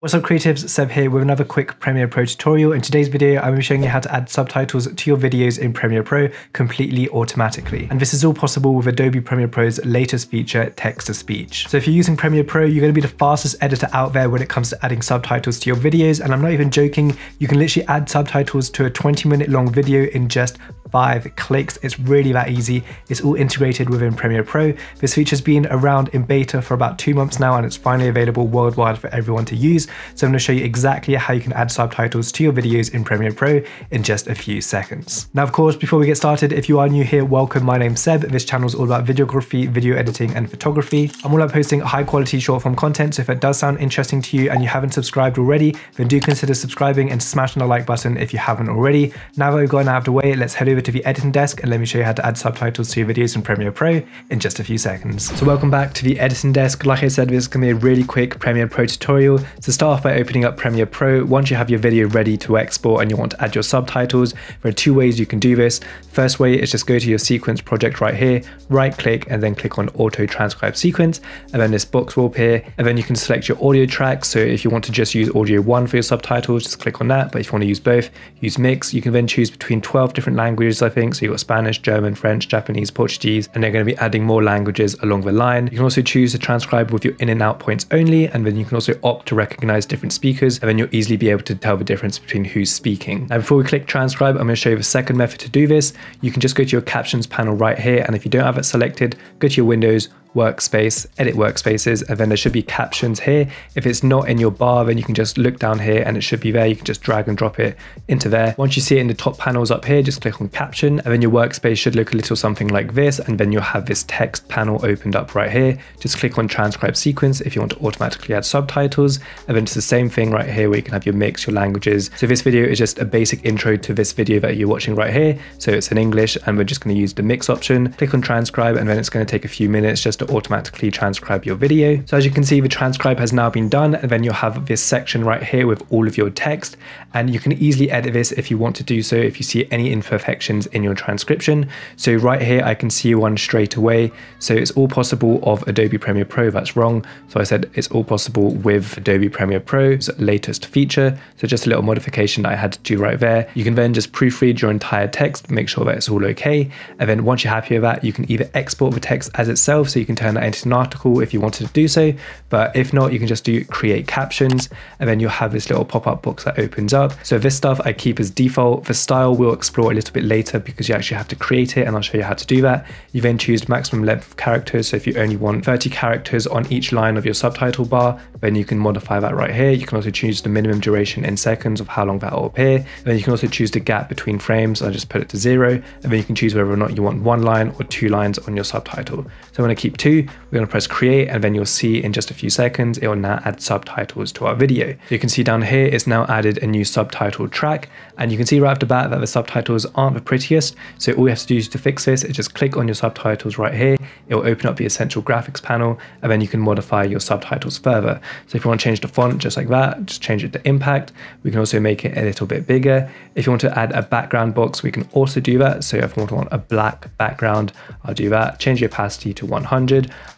What's up creatives, Seb here with another quick Premiere Pro tutorial. In today's video, I'm going to be showing you how to add subtitles to your videos in Premiere Pro completely automatically. And this is all possible with Adobe Premiere Pro's latest feature, text-to-speech. So if you're using Premiere Pro, you're gonna be the fastest editor out there when it comes to adding subtitles to your videos. And I'm not even joking, you can literally add subtitles to a 20 minute long video in just five clicks. It's really that easy. It's all integrated within Premiere Pro. This feature's been around in beta for about two months now and it's finally available worldwide for everyone to use. So I'm gonna show you exactly how you can add subtitles to your videos in Premiere Pro in just a few seconds. Now, of course, before we get started, if you are new here, welcome. My name's Seb. This channel is all about videography, video editing, and photography. I'm all about posting high quality short form content. So if it does sound interesting to you and you haven't subscribed already, then do consider subscribing and smashing the like button if you haven't already. Now that we've gotten out of the way, let's head over to the editing desk and let me show you how to add subtitles to your videos in Premiere Pro in just a few seconds. So welcome back to the editing desk. Like I said, this is gonna be a really quick Premiere Pro tutorial. To start off by opening up Premiere Pro, once you have your video ready to export and you want to add your subtitles, there are two ways you can do this. First way is just go to your sequence project right here, right click and then click on auto transcribe sequence and then this box will appear and then you can select your audio track. So if you want to just use audio one for your subtitles, just click on that. But if you want to use both, use mix. You can then choose between 12 different languages, I think. So you've got Spanish, German, French, Japanese, Portuguese, and they're going to be adding more languages along the line. You can also choose to transcribe with your in and out points only, and then you can also opt to recognize different speakers, and then you'll easily be able to tell the difference between who's speaking. Now, before we click transcribe, I'm going to show you the second method to do this. You can just go to your captions panel right here, and if you don't have it selected, go to your Windows, workspace, edit workspaces, and then there should be captions here. If it's not in your bar, then you can just look down here and it should be there. You can just drag and drop it into there. Once you see it in the top panels up here, just click on caption, and then your workspace should look a little something like this. And then you'll have this text panel opened up right here. Just click on transcribe sequence if you want to automatically add subtitles. And then it's the same thing right here where you can have your mix, your languages. So this video is just a basic intro to this video that you're watching right here. So it's in English and we're just going to use the mix option. Click on transcribe and then it's going to take a few minutes just to automatically transcribe your video. So as you can see, the transcribe has now been done and then you'll have this section right here with all of your text and you can easily edit this if you want to do so if you see any imperfections in your transcription. So right here, I can see one straight away. So it's all possible of Adobe Premiere Pro, that's wrong. So I said it's all possible with Adobe Premiere Pro's latest feature. So just a little modification that I had to do right there. You can then just proofread your entire text, make sure that it's all okay. And then once you're happy with that, you can either export the text as itself, so you can turn that into an article if you wanted to do so. But if not, you can just do create captions and then you'll have this little pop-up box that opens up. So this stuff I keep as default. The style we'll explore a little bit later because you actually have to create it and I'll show you how to do that. You then choose maximum length of characters. So if you only want 30 characters on each line of your subtitle bar, then you can modify that right here. You can also choose the minimum duration in seconds of how long that will appear. And then you can also choose the gap between frames. I just put it to zero. And then you can choose whether or not you want one line or two lines on your subtitle. So I'm going to keep We're to press create and then you'll see in just a few seconds, it will now add subtitles to our video. You can see down here, it's now added a new subtitle track. And you can see right off the bat that the subtitles aren't the prettiest. So all you have to do is to fix this is just click on your subtitles right here. It will open up the essential graphics panel and then you can modify your subtitles further. So if you want to change the font just like that, just change it to impact. We can also make it a little bit bigger. If you want to add a background box, we can also do that. So if to want a black background, I'll do that. Change the opacity to 100.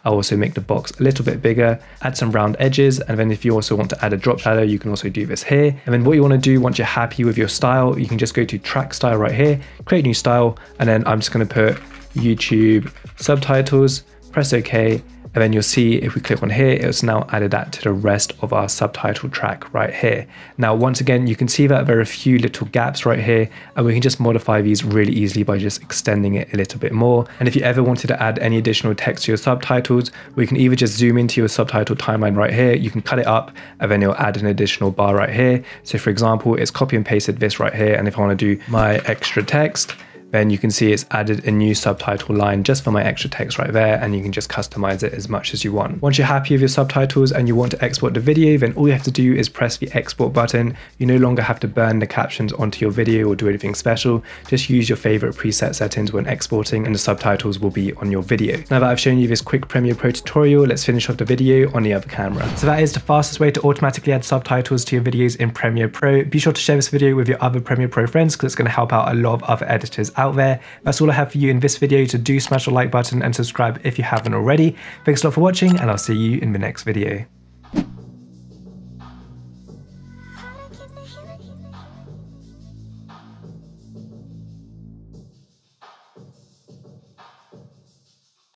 I'll also make the box a little bit bigger, add some round edges. And then if you also want to add a drop shadow, you can also do this here. And then what you want to do once you're happy with your style, you can just go to track style right here, create new style. And then I'm just going to put YouTube subtitles, press OK, and then you'll see if we click on here, it's now added that to the rest of our subtitle track right here. Now, once again, you can see that there are a few little gaps right here, and we can just modify these really easily by just extending it a little bit more. And if you ever wanted to add any additional text to your subtitles, we can either just zoom into your subtitle timeline right here, you can cut it up, and then it'll add an additional bar right here. So for example, it's copy and pasted this right here, and if I want to do my extra text, then you can see it's added a new subtitle line just for my extra text right there and you can just customize it as much as you want. Once you're happy with your subtitles and you want to export the video then all you have to do is press the export button. You no longer have to burn the captions onto your video or do anything special. Just use your favorite preset settings when exporting and the subtitles will be on your video. Now that I've shown you this quick Premiere Pro tutorial, let's finish off the video on the other camera. So that is the fastest way to automatically add subtitles to your videos in Premiere Pro. Be sure to share this video with your other Premiere Pro friends because it's going to help out a lot of other editors out there. That's all I have for you in this video, so do smash the like button and subscribe if you haven't already. Thanks a lot for watching, and I'll see you in the next video.